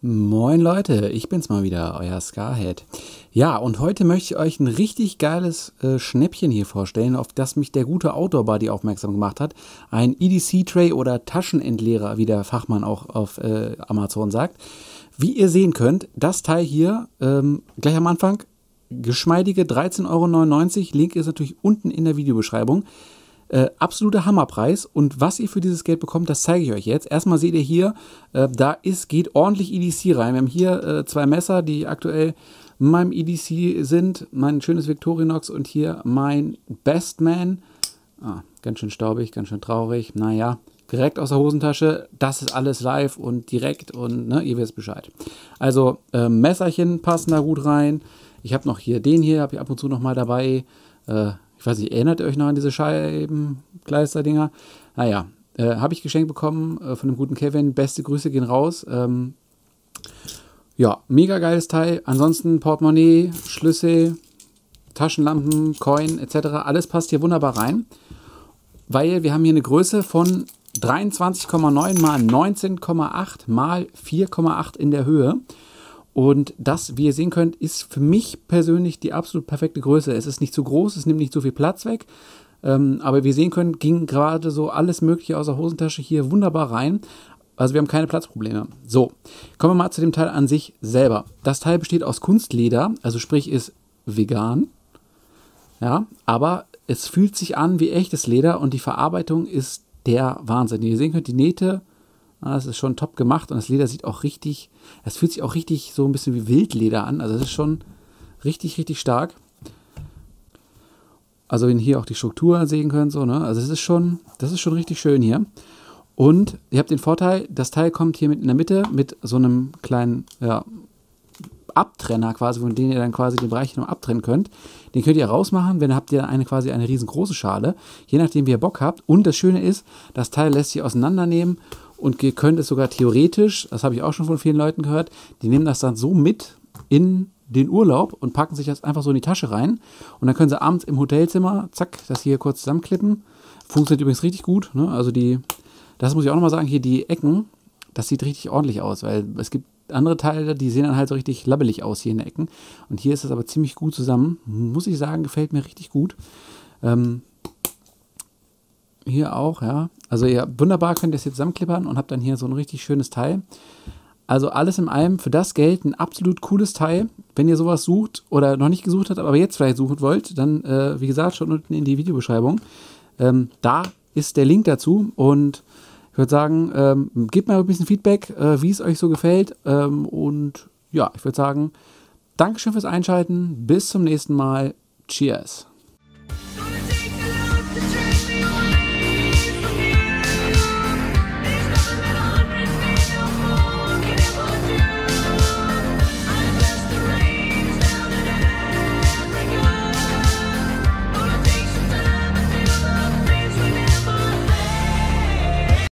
Moin Leute, ich bin's mal wieder, euer Scarhead. Ja, und heute möchte ich euch ein richtig geiles äh, Schnäppchen hier vorstellen, auf das mich der gute Outdoor Buddy aufmerksam gemacht hat. Ein EDC-Tray oder Taschenentleerer, wie der Fachmann auch auf äh, Amazon sagt. Wie ihr sehen könnt, das Teil hier, ähm, gleich am Anfang, geschmeidige 13,99 Euro. Link ist natürlich unten in der Videobeschreibung. Äh, absoluter Hammerpreis. Und was ihr für dieses Geld bekommt, das zeige ich euch jetzt. Erstmal seht ihr hier, äh, da ist, geht ordentlich EDC rein. Wir haben hier äh, zwei Messer, die aktuell in meinem EDC sind. Mein schönes Victorinox und hier mein Bestman. Ah, ganz schön staubig, ganz schön traurig. Naja, direkt aus der Hosentasche. Das ist alles live und direkt und ne, ihr wisst Bescheid. Also äh, Messerchen passen da gut rein. Ich habe noch hier den hier, habe ich ab und zu noch mal dabei. Äh, ich weiß nicht, erinnert ihr euch noch an diese Scheibenkleister-Dinger? Naja, äh, habe ich geschenkt bekommen äh, von dem guten Kevin. Beste Grüße gehen raus. Ähm, ja, mega geiles Teil. Ansonsten Portemonnaie, Schlüssel, Taschenlampen, Coin etc. Alles passt hier wunderbar rein, weil wir haben hier eine Größe von 23,9 mal 19,8 mal 4,8 in der Höhe. Und das, wie ihr sehen könnt, ist für mich persönlich die absolut perfekte Größe. Es ist nicht zu groß, es nimmt nicht zu viel Platz weg. Ähm, aber wie ihr sehen könnt, ging gerade so alles Mögliche aus der Hosentasche hier wunderbar rein. Also wir haben keine Platzprobleme. So, kommen wir mal zu dem Teil an sich selber. Das Teil besteht aus Kunstleder, also sprich ist vegan. Ja, aber es fühlt sich an wie echtes Leder und die Verarbeitung ist der Wahnsinn. Wie ihr sehen könnt, die Nähte das ist schon top gemacht und das Leder sieht auch richtig, es fühlt sich auch richtig so ein bisschen wie Wildleder an. Also es ist schon richtig, richtig stark. Also wenn ihr hier auch die Struktur sehen könnt, so, ne? Also es ist schon, das ist schon richtig schön hier. Und ihr habt den Vorteil, das Teil kommt hier mit in der Mitte mit so einem kleinen ja, Abtrenner quasi, von dem ihr dann quasi den Bereich noch abtrennen könnt. Den könnt ihr rausmachen, wenn habt ihr eine quasi eine riesengroße Schale, je nachdem wie ihr Bock habt. Und das Schöne ist, das Teil lässt sich auseinandernehmen und ihr könnt es sogar theoretisch, das habe ich auch schon von vielen Leuten gehört, die nehmen das dann so mit in den Urlaub und packen sich das einfach so in die Tasche rein. Und dann können sie abends im Hotelzimmer, zack, das hier kurz zusammenklippen. Funktioniert übrigens richtig gut. Ne? Also die, das muss ich auch nochmal sagen, hier die Ecken, das sieht richtig ordentlich aus, weil es gibt andere Teile, die sehen dann halt so richtig labbelig aus hier in den Ecken. Und hier ist es aber ziemlich gut zusammen. Muss ich sagen, gefällt mir richtig gut. Ähm, hier auch, ja. Also ja, wunderbar könnt ihr es jetzt zusammenklippern und habt dann hier so ein richtig schönes Teil. Also alles in allem für das Geld ein absolut cooles Teil. Wenn ihr sowas sucht oder noch nicht gesucht habt, aber jetzt vielleicht suchen wollt, dann, äh, wie gesagt, schon unten in die Videobeschreibung. Ähm, da ist der Link dazu und ich würde sagen, ähm, gebt mir ein bisschen Feedback, äh, wie es euch so gefällt. Ähm, und ja, ich würde sagen, Dankeschön fürs Einschalten. Bis zum nächsten Mal. Cheers.